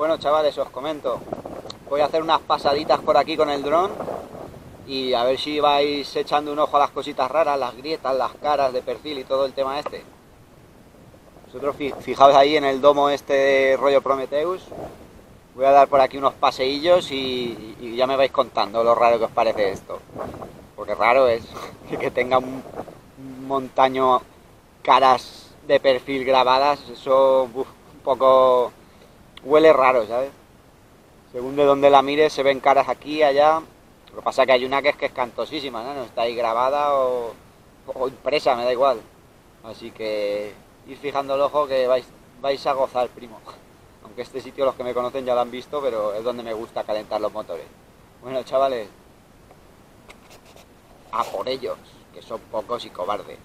Bueno chavales, os comento. Voy a hacer unas pasaditas por aquí con el dron y a ver si vais echando un ojo a las cositas raras, las grietas, las caras de perfil y todo el tema este. Vosotros fijaos ahí en el domo este de rollo Prometheus. Voy a dar por aquí unos paseillos y, ya me vais contando lo raro que os parece esto. Porque raro es que tenga un montaño caras de perfil grabadas, eso un poco huele raro, ¿sabes? Según de donde la mires se ven caras aquí, allá. Lo que pasa es que hay una que es que es cantosísima, ¿no? está ahí grabada o, o impresa, me da igual. Así que ir fijando el ojo que vais, vais a gozar, primo. Aunque este sitio los que me conocen ya lo han visto, pero es donde me gusta calentar los motores. Bueno, chavales, a por ellos, que son pocos y cobardes.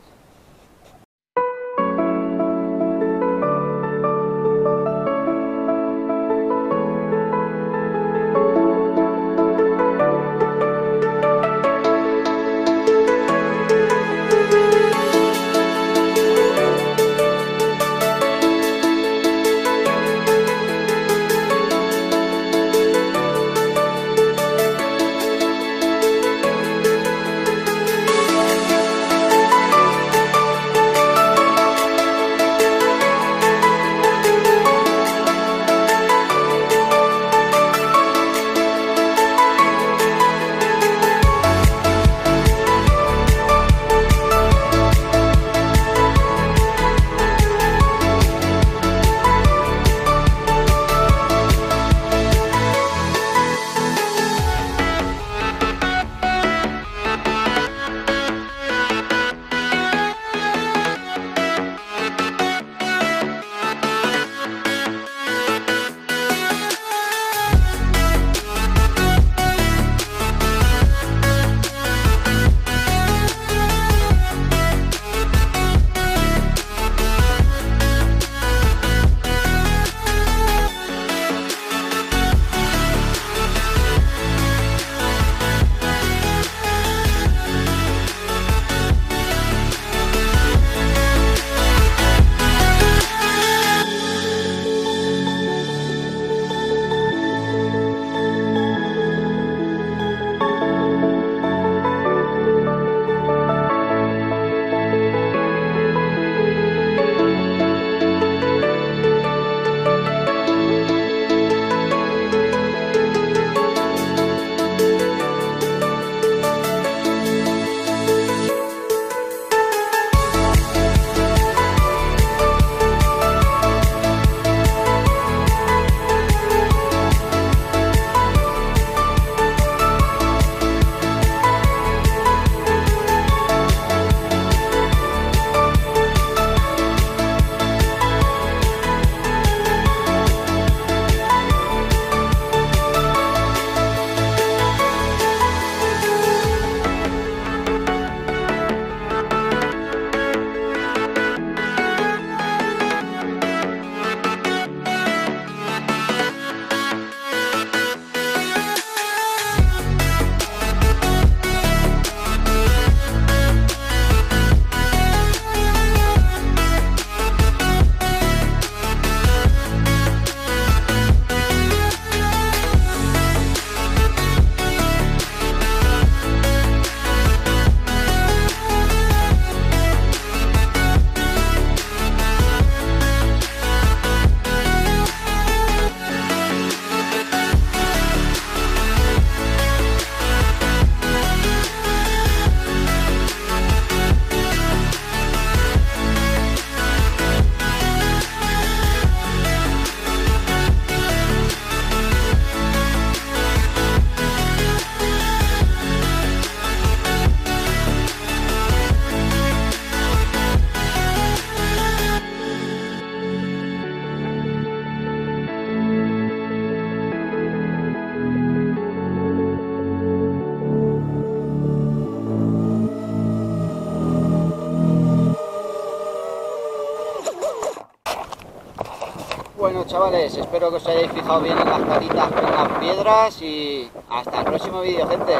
Chavales, espero que os hayáis fijado bien en las caritas con las piedras y hasta el próximo vídeo gente.